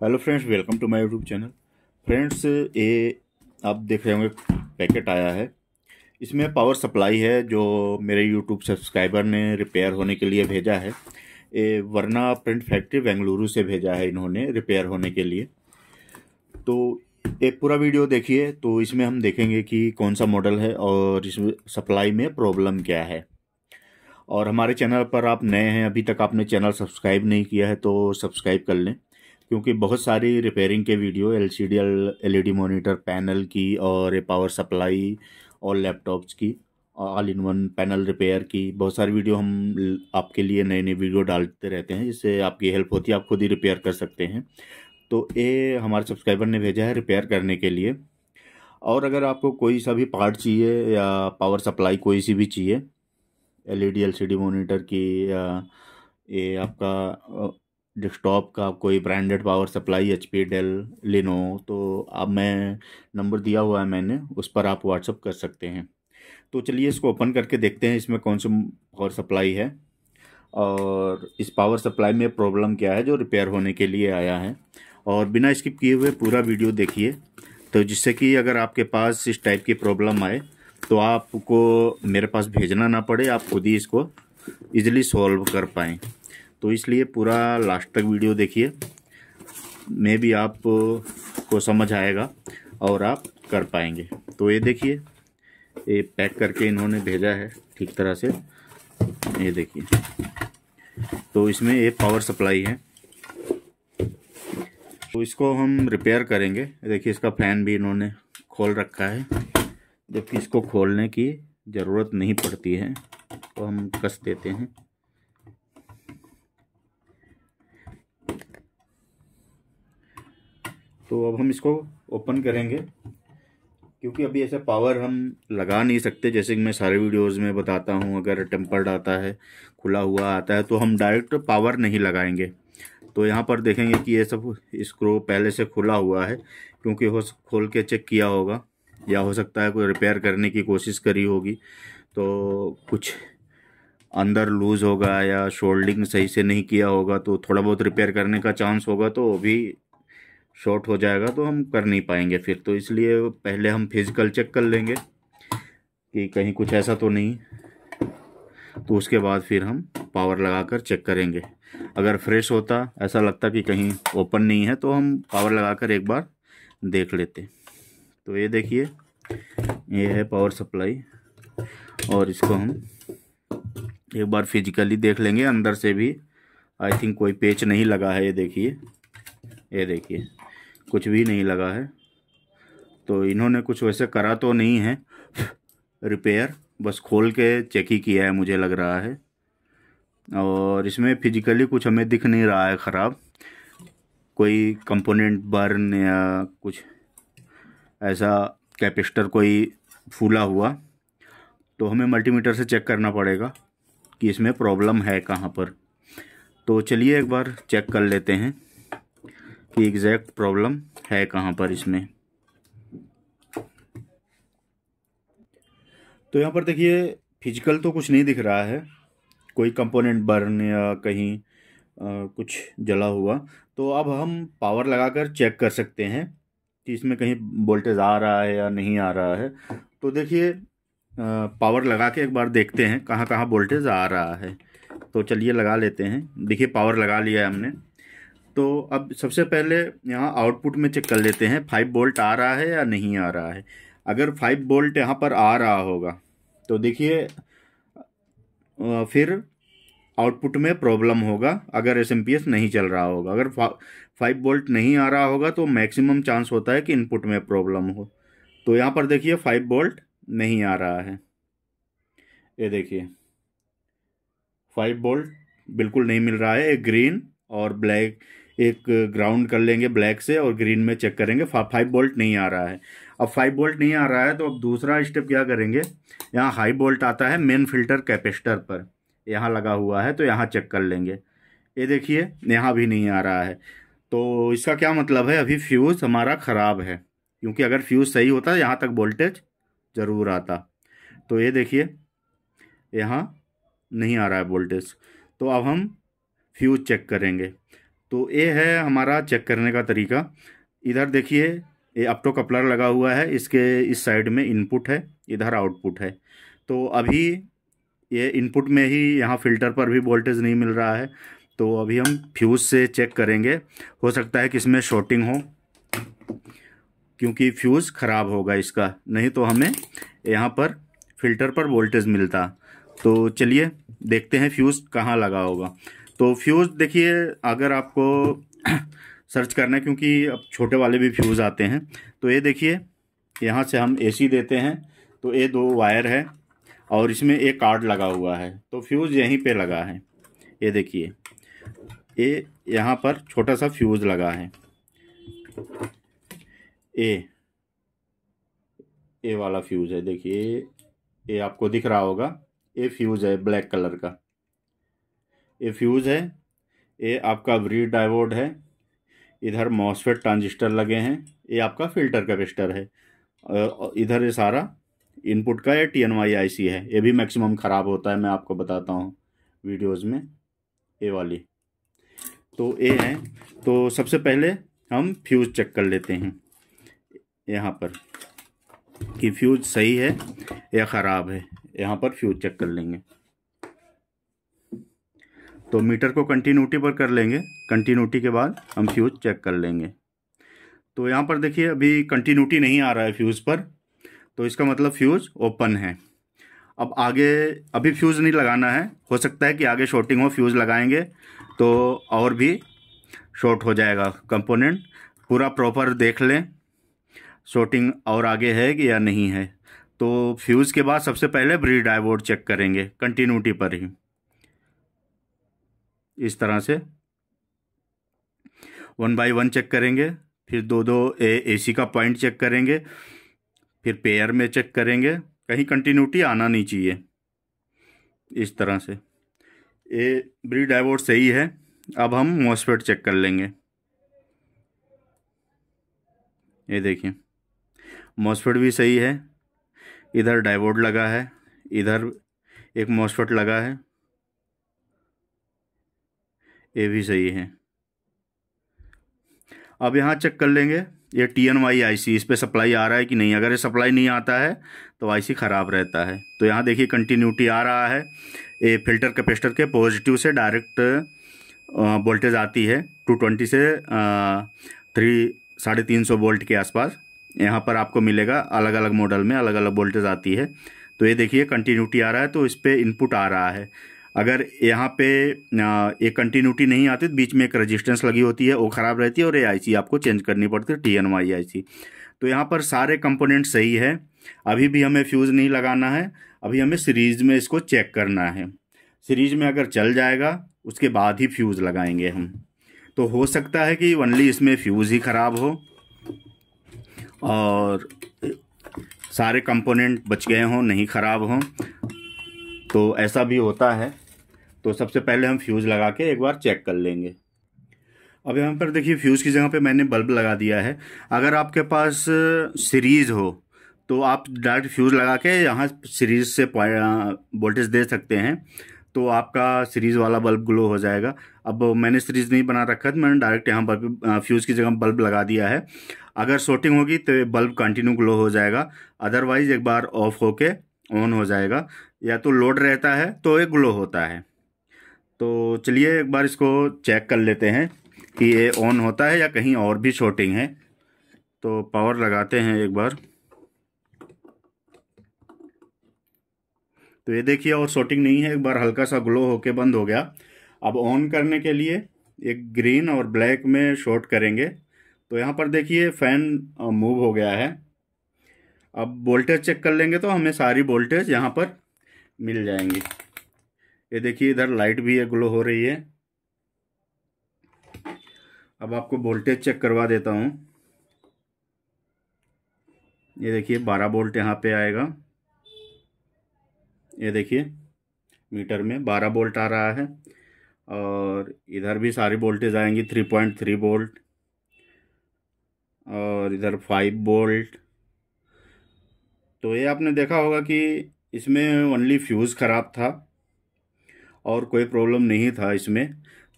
Hello friends welcome to my YouTube channel friends ये आप देख रहे होंगे पैकेट आया है। इसमें पावर सप्लाई है, जो मेरे यूट्यूब सब्सक्राइबर ने रिपेयर होने के लिए भेजा है। ये वरना प्रिंट फैक्ट्री बेंगलुरु से भेजा है इन्होंने रिपेयर होने के लिए। तो ये पूरा वीडियो देखिए तो इसमें हम देखेंगे कि कौन सा मॉडल है और इस सप्लाई में प्रॉब्लम क्या है। और हमारे चैनल पर आप नए हैं, अभी तक आपने चैनल सब्सक्राइब नहीं किया है तो सब्सक्राइब कर लें। क्योंकि बहुत सारी रिपेयरिंग के video L C D L monitor panel की और पावर सप्लाई और लैपटॉप्स की all in one panel repair की। बहुत सारी वीडियो हम आपके लिए नए नए वीडियो डालते रहते हैं, जिससे आपकी हेल्प होती है, आप खुद ही रिपेयर कर सकते हैं। तो ये हमारे सब्सक्राइबर ने भेजा है रिपेयर करने के लिए। और अगर आपको कोई सा भी पार्ट चाहिए या पावर सप्लाई कोई सी भी चाहिए L E D L C D monitor की या ये आपका डेस्कटॉप का कोई branded power supply H P Dell Lenovo तो अब मैं नंबर दिया हुआ है मैंने, उस पर आप व्हाट्सअप कर सकते हैं। तो चलिए इसको ओपन करके देखते हैं, इसमें कौन सी पावर सप्लाई है और इस पावर सप्लाई में प्रॉब्लम क्या है जो रिपेयर होने के लिए आया है। और बिना स्किप किए हुए पूरा वीडियो देखिए। तो जिससे कि अगर आपके पास इस टाइप की प्रॉब्लम आए तो आपको मेरे पास भेजना ना पड़े, आप खुद ही इसको ईज़िली सॉल्व कर पाएँ। तो इसलिए पूरा लास्ट तक वीडियो देखिए। मे भी आप को समझ आएगा और आप कर पाएँगे। तो ये देखिए, ये पैक करके इन्होंने भेजा है ठीक तरह से। ये देखिए। तो इसमें ये पावर सप्लाई है। तो इसको हम रिपेयर करेंगे। देखिए, इसका फ़ैन भी इन्होंने खोल रखा है। जबकि इसको खोलने की ज़रूरत नहीं पड़ती है तो हम कस देते हैं। तो अब हम इसको ओपन करेंगे, क्योंकि अभी ऐसे पावर हम लगा नहीं सकते, जैसे कि मैं सारे वीडियोस में बताता हूँ, अगर टेम्पर्ड आता है, खुला हुआ आता है तो हम डायरेक्ट पावर नहीं लगाएँगे। तो यहाँ पर देखेंगे कि ये सब स्क्रू पहले से खुला हुआ है, क्योंकि हो खोल के चेक किया होगा, या हो सकता है कोई रिपेयर करने की कोशिश करी होगी। तो कुछ अंदर लूज़ होगा या शोल्डिंग सही से नहीं किया होगा तो थोड़ा बहुत रिपेयर करने का चांस होगा तो भी शॉर्ट हो जाएगा तो हम कर नहीं पाएँगे फिर। तो इसलिए पहले हम फ़िज़िकल चेक कर लेंगे कि कहीं कुछ ऐसा तो नहीं। तो उसके बाद फिर हम पावर लगाकर चेक करेंगे। अगर फ्रेश होता, ऐसा लगता कि कहीं ओपन नहीं है तो हम पावर लगाकर एक बार देख लेते। तो ये देखिए, ये है पावर सप्लाई और इसको हम एक बार फिजिकली देख लेंगे, अंदर से भी। आई थिंक कोई पेच नहीं लगा है, ये देखिए। ये देखिए। कुछ भी नहीं लगा है। तो इन्होंने कुछ वैसे करा तो नहीं है। रिपेयर, बस खोल के चेक ही किया है मुझे लग रहा है। और इसमें फिजिकली कुछ हमें दिख नहीं रहा है ख़राब। कोई कंपोनेंट बर्न या कुछ ऐसा कैपेसिटर कोई फूला हुआ तो हमें मल्टीमीटर से चेक करना पड़ेगा कि इसमें प्रॉब्लम है कहाँ पर। तो चलिए एक बार चेक कर लेते हैं। कि एग्जैक्ट प्रॉब्लम है कहाँ पर इसमें? तो यहाँ पर देखिए फ़िज़िकल तो कुछ नहीं दिख रहा है। कोई कंपोनेंट बर्न या कहीं आ, कुछ जला हुआ। तो अब हम पावर लगाकर चेक कर सकते हैं कि इसमें कहीं वोल्टेज आ रहा है या नहीं आ रहा है। तो देखिए पावर लगा के एक बार देखते हैं कहाँ कहाँ वोल्टेज आ रहा है। तो चलिए लगा लेते हैं। देखिए पावर लगा लिया है हमने। तो अब सबसे पहले यहाँ आउटपुट में चेक कर लेते हैं फाइव बोल्ट आ रहा है या नहीं आ रहा है। अगर फाइव बोल्ट यहाँ पर आ रहा होगा तो देखिए फिर आउटपुट में प्रॉब्लम होगा। अगर एसएमपीएस नहीं चल रहा होगा, अगर फाइव बोल्ट नहीं आ रहा होगा तो मैक्सिमम चांस होता है कि इनपुट में प्रॉब्लम हो। तो यहाँ पर देखिए फाइव बोल्ट नहीं आ रहा है। ये देखिए फाइव बोल्ट बिल्कुल नहीं मिल रहा है ग्रीन और ब्लैक एक ग्राउंड कर लेंगे ब्लैक से और ग्रीन में चेक करेंगे। फाइव बोल्ट नहीं आ रहा है। अब फाइव बोल्ट नहीं आ रहा है तो अब दूसरा स्टेप क्या करेंगे? यहाँ हाई बोल्ट आता है मेन फ़िल्टर कैपेसिटर पर। यहाँ लगा हुआ है तो यहाँ चेक कर लेंगे। ये देखिए, यहाँ भी नहीं आ रहा है। तो इसका क्या मतलब है? अभी फ्यूज़ हमारा ख़राब है, क्योंकि अगर फ्यूज़ सही होता है यहाँ तक वोल्टेज ज़रूर आता। तो ये देखिए, यहाँ नहीं आ रहा है वोल्टेज तो अब हम फ्यूज़ चेक करेंगे। तो ये है हमारा चेक करने का तरीका। इधर देखिए, ये अपटो कपलर लगा हुआ है, इसके इस साइड में इनपुट है, इधर आउटपुट है। तो अभी ये इनपुट में ही यहाँ फ़िल्टर पर भी वोल्टेज नहीं मिल रहा है तो अभी हम फ्यूज़ से चेक करेंगे। हो सकता है कि इसमें शॉर्टिंग हो, क्योंकि फ्यूज़ ख़राब होगा इसका, नहीं तो हमें यहाँ पर फ़िल्टर पर वोल्टेज मिलता। तो चलिए देखते हैं फ्यूज़ कहाँ लगा होगा। तो फ्यूज़ देखिए, अगर आपको सर्च करना है, क्योंकि अब छोटे वाले भी फ्यूज़ आते हैं तो ये देखिए, यहाँ से हम एसी देते हैं तो ये दो वायर है, और इसमें एक कार्ड लगा हुआ है तो फ्यूज़ यहीं पे लगा है। ये देखिए, ये यहाँ पर छोटा सा फ्यूज़ लगा है। ए ए वाला फ्यूज़ है, देखिए, ये आपको दिख रहा होगा, ये फ्यूज़ है ब्लैक कलर का। ये फ्यूज़ है, ये आपका ब्रीड डाइवोड है, इधर मॉसफेट ट्रांजिस्टर लगे हैं, ये आपका फ़िल्टर कैपेसिटर है इधर ये सारा इनपुट का ये T N Y I C है, ये भी मैक्सिमम ख़राब होता है, मैं आपको बताता हूँ वीडियोस में, ये वाली। तो ये है तो सबसे पहले हम फ्यूज़ चेक कर लेते हैं, यहाँ पर, कि फ्यूज़ सही है या ख़राब है, यहाँ पर फ्यूज़ चेक कर लेंगे। तो मीटर को कंटिन्यूटी पर कर लेंगे। कंटिन्यूटी के बाद हम फ्यूज़ चेक कर लेंगे। तो यहाँ पर देखिए, अभी कंटिन्यूटी नहीं आ रहा है फ्यूज़ पर। तो इसका मतलब फ्यूज़ ओपन है। अब आगे, अभी फ्यूज़ नहीं लगाना है। हो सकता है कि आगे शॉर्टिंग हो फ्यूज़ लगाएँगे तो और भी शॉर्ट हो जाएगा कंपोनेंट पूरा प्रॉपर देख लें शॉर्टिंग और आगे है कि या नहीं है। तो फ्यूज़ के बाद सबसे पहले ब्री डाइवोड चेक करेंगे कंटिन्यूटी पर ही। इस तरह से। वन बाय वन चेक करेंगे, फिर दो दो ए सी का पॉइंट चेक करेंगे, फिर पेयर में चेक करेंगे। कहीं कंटिन्यूटी आना नहीं चाहिए। इस तरह से। ए ब्री डाइवोड सही है। अब हम मॉसफेट चेक कर लेंगे। ये देखिए। मॉसफेट भी सही है। इधर डाइवोड लगा है। इधर एक मॉसफेट लगा है। ये भी सही है। अब यहाँ चेक कर लेंगे, ये T N Y I C इस पर सप्लाई आ रहा है कि नहीं? अगर ये सप्लाई नहीं आता है तो आई सी ख़राब रहता है। तो यहाँ देखिए कंटिन्यूटी आ रहा है। ये फ़िल्टर कैपेसिटर के पॉजिटिव से डायरेक्ट वोल्टेज आती है टू ट्वेंटी से थ्री साढ़े तीन सौ वोल्ट के आसपास। यहाँ पर आपको मिलेगा अलग अलग मॉडल में अलग अलग वोल्टेज आती है। तो ये देखिए कंटिन्यूटी आ रहा है तो इस पर इनपुट आ रहा है। अगर यहाँ पे एक कंटिन्यूटी नहीं आती तो बीच में एक रेजिस्टेंस लगी होती है, वो ख़राब रहती है और ए आपको चेंज करनी पड़ती है T N Y I C तो यहाँ पर सारे कंपोनेंट सही है। अभी भी हमें फ्यूज़ नहीं लगाना है, अभी हमें सीरीज़ में इसको चेक करना है। सीरीज़ में अगर चल जाएगा, उसके बाद ही फ्यूज़ लगाएँगे हम। तो हो सकता है कि ओनली इसमें फ्यूज़ ही ख़राब हो, और सारे कंपोनेंट बच गए हों, नहीं ख़राब हों। तो ऐसा भी होता है। तो सबसे पहले हम फ्यूज़ लगा के एक बार चेक कर लेंगे। अब यहाँ पर देखिए फ्यूज़ की जगह पे मैंने बल्ब लगा दिया है। अगर आपके पास सीरीज़ हो तो आप डायरेक्ट फ्यूज़ लगा के यहाँ सीरीज़ से वोल्टेज दे सकते हैं। तो आपका सीरीज़ वाला बल्ब ग्लो हो जाएगा। अब मैंने सीरीज़ नहीं बना रखा तो मैंने डायरेक्ट यहाँ बल्ब फ्यूज़ की जगह बल्ब लगा दिया है। अगर शॉर्टिंग होगी तो बल्ब कंटिन्यू ग्लो हो जाएगा। अदरवाइज़ एक बार ऑफ़ होके ऑन हो जाएगा। या तो लोड रहता है तो एक ग्लो होता है। तो चलिए एक बार इसको चेक कर लेते हैं कि ये ऑन होता है या कहीं और भी शॉर्टिंग है। तो पावर लगाते हैं एक बार। तो ये देखिए, और शॉर्टिंग नहीं है, एक बार हल्का सा ग्लो होके बंद हो गया। अब ऑन करने के लिए एक ग्रीन और ब्लैक में शॉर्ट करेंगे। तो यहाँ पर देखिए फ़ैन मूव हो गया है। अब वोल्टेज चेक कर लेंगे तो हमें सारी वोल्टेज यहाँ पर मिल जाएँगी। ये देखिए, इधर लाइट भी है ग्लो हो रही है। अब आपको वोल्टेज चेक करवा देता हूँ। ये देखिए, बारह वोल्ट यहाँ पे आएगा। ये देखिए, मीटर में बारह वोल्ट आ रहा है और इधर भी सारी वोल्टेज आएँगी, थ्री पॉइंट थ्री वोल्ट और इधर फाइव वोल्ट। तो ये आपने देखा होगा कि इसमें ओनली फ्यूज़ ख़राब था। और कोई प्रॉब्लम नहीं था इसमें।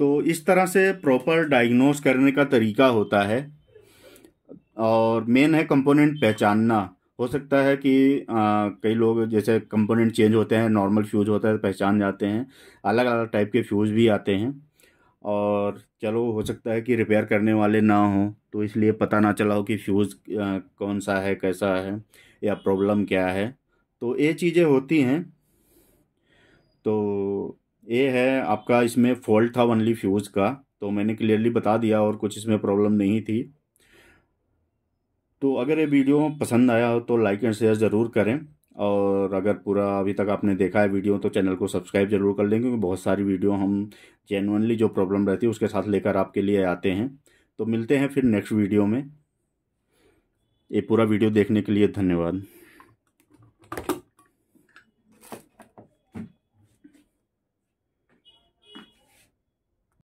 तो इस तरह से प्रॉपर डायग्नोस करने का तरीका होता है। और मेन है कंपोनेंट पहचानना। हो सकता है कि आ, कई लोग जैसे कंपोनेंट चेंज होते हैं नॉर्मल फ्यूज होता है तो पहचान जाते हैं। अलग अलग टाइप के फ्यूज भी आते हैं। और चलो हो सकता है कि रिपेयर करने वाले ना हो तो इसलिए पता ना चला हो कि फ्यूज़ कौन सा है कैसा है या प्रॉब्लम क्या है। तो ये चीज़ें होती हैं। तो ये है आपका इसमें फॉल्ट था ओनली फ्यूज़ का तो मैंने क्लियरली बता दिया और कुछ इसमें प्रॉब्लम नहीं थी। तो अगर ये वीडियो पसंद आया हो तो लाइक एंड शेयर ज़रूर करें और अगर पूरा अभी तक आपने देखा है वीडियो तो चैनल को सब्सक्राइब ज़रूर कर लें क्योंकि बहुत सारी वीडियो हम जेनुअनली जो प्रॉब्लम रहती है उसके साथ लेकर आपके लिए आते हैं। तो मिलते हैं फिर नेक्स्ट वीडियो में। ये पूरा वीडियो देखने के लिए धन्यवाद।